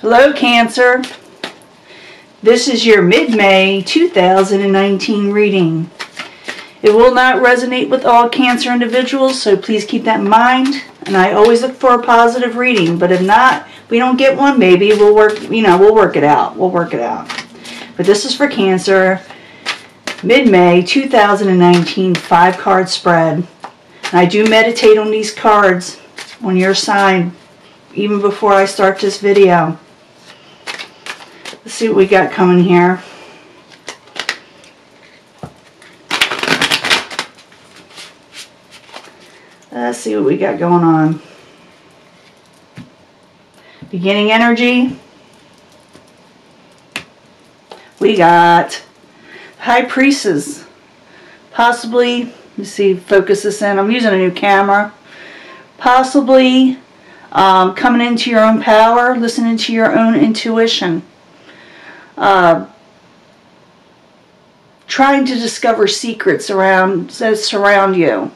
Hello, Cancer. This is your mid-May 2019 reading. It will not resonate with all Cancer individuals, so please keep that in mind. And I always look for a positive reading, but if not, we don't get one, maybe we'll work, you know, we'll work it out. We'll work it out. But this is for Cancer, mid-May 2019 five-card spread. And I do meditate on these cards on your sign even before I start this video. Let's see what we got coming here. Let's see what we got going on. Beginning energy. We got High Priestess. Possibly, let me see, focus this in. I'm using a new camera. Possibly um, coming into your own power, listening to your own intuition uh, trying to discover secrets around that surround you.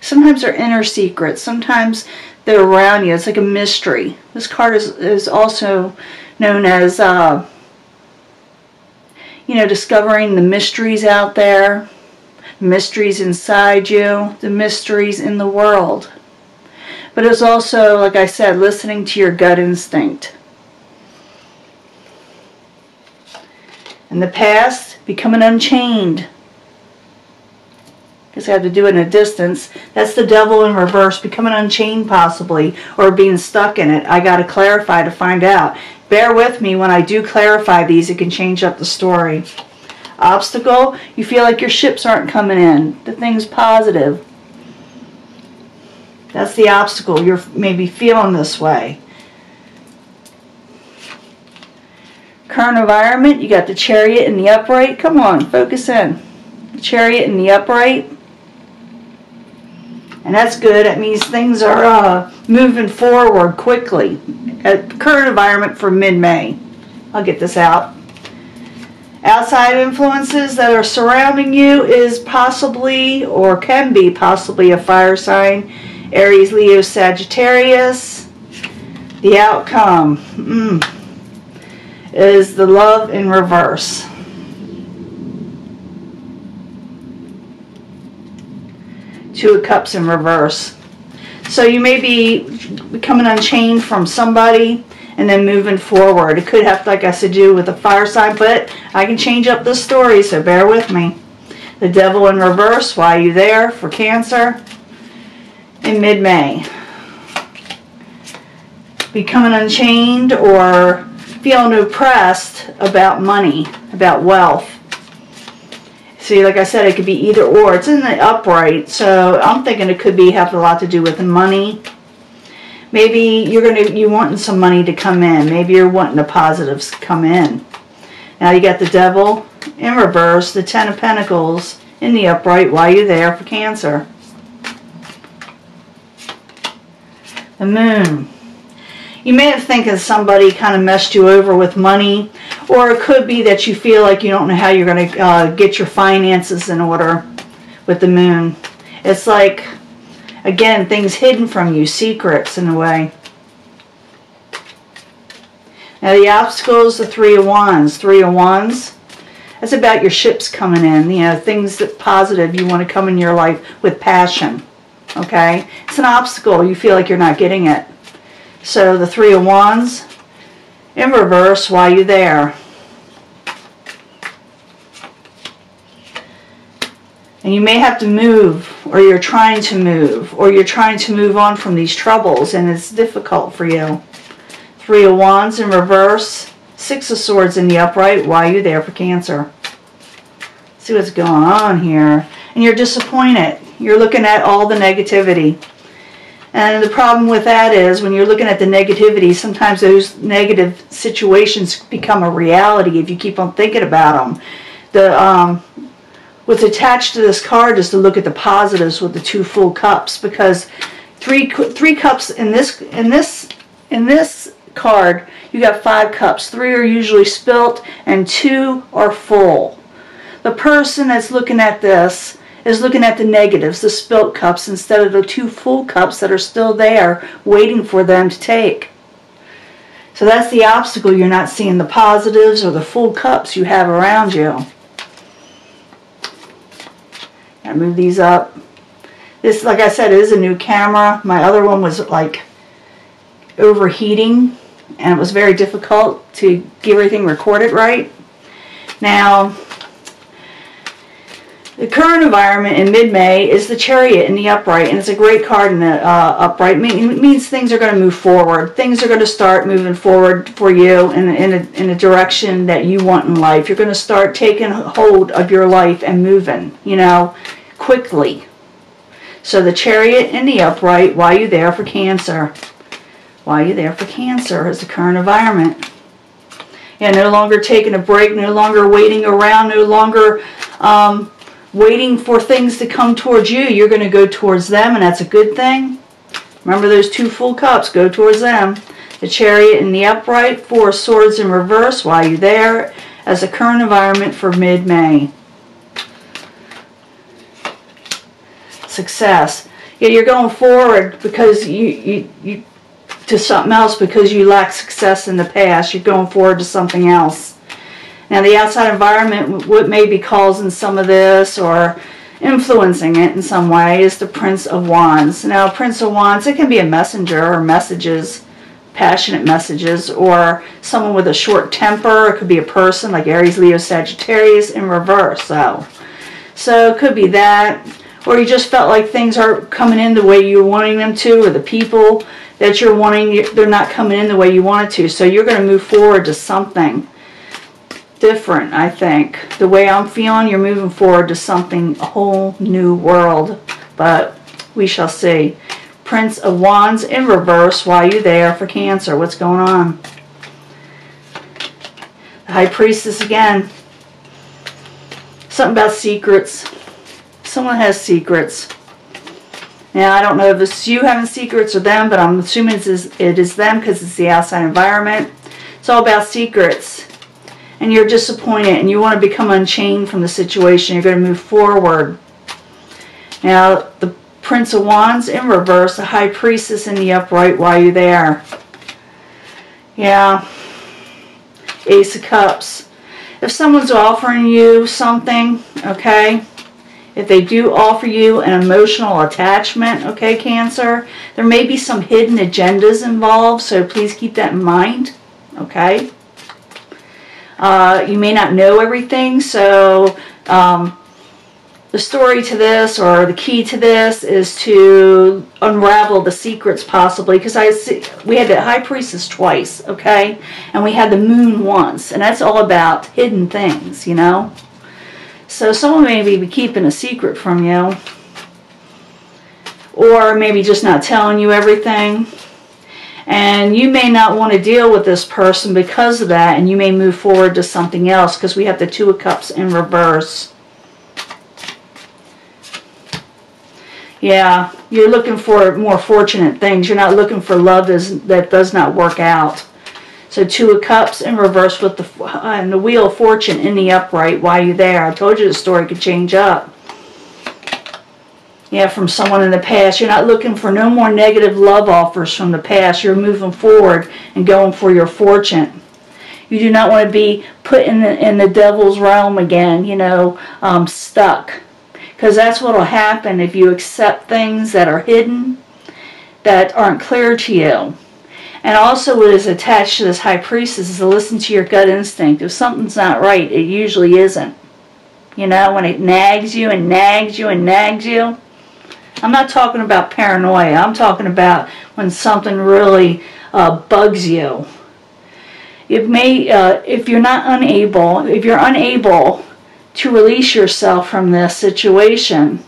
Sometimes they're inner secrets. Sometimes they're around you. It's like a mystery. This card is, is also known as, uh, you know, discovering the mysteries out there, mysteries inside you, the mysteries in the world. But it's also, like I said, listening to your gut instinct. In the past, becoming unchained. Because I have to do it in a distance. That's the devil in reverse, becoming unchained possibly, or being stuck in it. I got to clarify to find out. Bear with me when I do clarify these. It can change up the story. Obstacle, you feel like your ships aren't coming in. The thing's positive. That's the obstacle. You're maybe feeling this way. Current environment, you got the chariot and the upright. Come on, focus in. The chariot and the upright. And that's good. That means things are uh, moving forward quickly. At current environment for mid-May. I'll get this out. Outside influences that are surrounding you is possibly or can be possibly a fire sign. Aries, Leo, Sagittarius. The outcome. Mm is the love in reverse. Two of Cups in reverse. So you may be becoming unchained from somebody and then moving forward. It could have, like I said, do with a fire sign, but I can change up the story, so bear with me. The Devil in reverse, why are you there for Cancer? In mid-May. Becoming unchained or feeling oppressed about money, about wealth. See, like I said, it could be either or. It's in the upright, so I'm thinking it could be have a lot to do with money. Maybe you're gonna you wanting some money to come in. Maybe you're wanting the positives to come in. Now you got the devil in reverse, the ten of pentacles in the upright while you're there for cancer. The moon. You may have think that somebody kind of messed you over with money, or it could be that you feel like you don't know how you're going to uh, get your finances in order with the moon. It's like, again, things hidden from you, secrets in a way. Now the obstacles, the Three of Wands. Three of Wands, that's about your ships coming in, you know, things that positive you want to come in your life with passion. Okay? It's an obstacle. You feel like you're not getting it. So the Three of Wands in reverse while you're there. And you may have to move, or you're trying to move, or you're trying to move on from these troubles, and it's difficult for you. Three of Wands in reverse, Six of Swords in the upright while you're there for Cancer. See what's going on here. And you're disappointed. You're looking at all the negativity. And the problem with that is when you're looking at the negativity, sometimes those negative situations become a reality if you keep on thinking about them. The um, What's attached to this card is to look at the positives with the two full cups because three three cups in this in this in this card you got five cups. Three are usually spilt and two are full. The person that's looking at this is looking at the negatives, the spilt cups, instead of the two full cups that are still there waiting for them to take. So that's the obstacle. You're not seeing the positives or the full cups you have around you. Gotta move these up. This, like I said, is a new camera. My other one was like overheating and it was very difficult to get everything recorded right. Now, the current environment in mid-May is the Chariot in the upright, and it's a great card in the uh, upright. It means things are going to move forward. Things are going to start moving forward for you in, in, a, in a direction that you want in life. You're going to start taking hold of your life and moving, you know, quickly. So the Chariot in the upright, why are you there for Cancer? Why are you there for Cancer is the current environment. Yeah, no longer taking a break, no longer waiting around, no longer... Um, waiting for things to come towards you, you're going to go towards them, and that's a good thing. Remember those two full cups, go towards them. The chariot in the upright, four swords in reverse while you're there as a current environment for mid-May. Success. Yeah, you're going forward because you, you, you to something else because you lack success in the past. You're going forward to something else. Now the outside environment, what may be causing some of this or influencing it in some way is the Prince of Wands. Now Prince of Wands, it can be a messenger or messages, passionate messages, or someone with a short temper. It could be a person like Aries, Leo, Sagittarius in reverse. So, so it could be that. Or you just felt like things aren't coming in the way you're wanting them to, or the people that you're wanting, they're not coming in the way you wanted to. So you're going to move forward to something different, I think. The way I'm feeling, you're moving forward to something, a whole new world. But we shall see. Prince of Wands in reverse while you're there for Cancer. What's going on? The High Priestess again. Something about secrets. Someone has secrets. Now, I don't know if it's you having secrets or them, but I'm assuming it is them because it's the outside environment. It's all about secrets and you're disappointed and you want to become unchained from the situation, you're going to move forward. Now, the Prince of Wands in reverse, the High Priestess in the upright while you're there. Yeah. Ace of Cups. If someone's offering you something, okay, if they do offer you an emotional attachment, okay, Cancer, there may be some hidden agendas involved, so please keep that in mind, okay? Uh, you may not know everything, so um, the story to this or the key to this is to unravel the secrets possibly because I see we had the high priestess twice, okay, and we had the moon once, and that's all about hidden things, you know. So someone may be keeping a secret from you, or maybe just not telling you everything. And you may not want to deal with this person because of that, and you may move forward to something else because we have the Two of Cups in reverse. Yeah, you're looking for more fortunate things. You're not looking for love that does not work out. So Two of Cups in reverse with the, and the Wheel of Fortune in the upright while you're there. I told you the story could change up yeah, from someone in the past. You're not looking for no more negative love offers from the past. You're moving forward and going for your fortune. You do not want to be put in the, in the devil's realm again, you know, um, stuck. Because that's what will happen if you accept things that are hidden, that aren't clear to you. And also what is attached to this high priestess is to listen to your gut instinct. If something's not right, it usually isn't. You know, when it nags you and nags you and nags you, I'm not talking about paranoia. I'm talking about when something really uh, bugs you. It may, uh, if you're not unable, if you're unable to release yourself from this situation,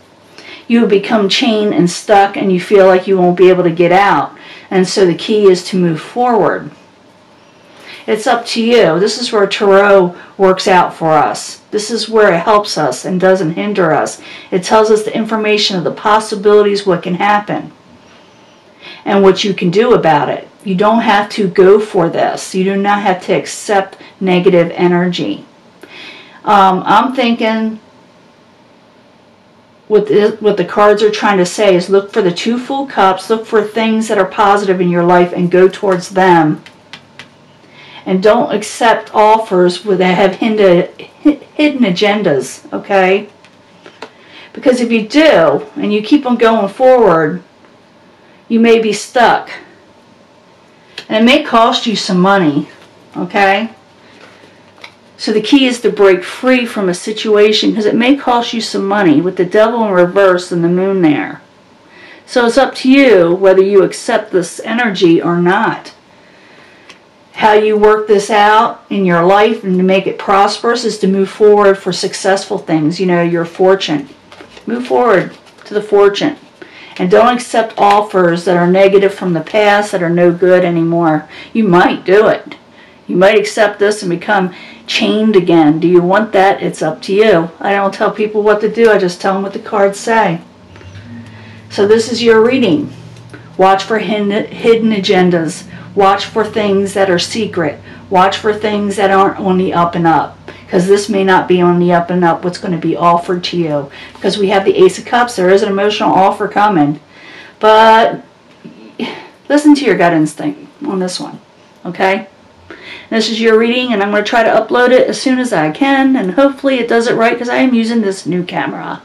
you become chained and stuck and you feel like you won't be able to get out. And so the key is to move forward. It's up to you. This is where Tarot works out for us. This is where it helps us and doesn't hinder us. It tells us the information of the possibilities, what can happen, and what you can do about it. You don't have to go for this. You do not have to accept negative energy. Um, I'm thinking what the, what the cards are trying to say is look for the two full cups, look for things that are positive in your life and go towards them And don't accept offers that have hidden agendas, okay? Because if you do, and you keep on going forward, you may be stuck. And it may cost you some money, okay? So the key is to break free from a situation because it may cost you some money with the devil in reverse and the moon there. So it's up to you whether you accept this energy or not. How you work this out in your life and to make it prosperous is to move forward for successful things, you know, your fortune. Move forward to the fortune. And don't accept offers that are negative from the past that are no good anymore. You might do it. You might accept this and become chained again. Do you want that? It's up to you. I don't tell people what to do. I just tell them what the cards say. So this is your reading. Watch for hidden agendas. Watch for things that are secret. Watch for things that aren't on the up and up. Because this may not be on the up and up what's going to be offered to you. Because we have the Ace of Cups. There is an emotional offer coming. But listen to your gut instinct on this one. Okay? This is your reading and I'm going to try to upload it as soon as I can and hopefully it does it right because I am using this new camera.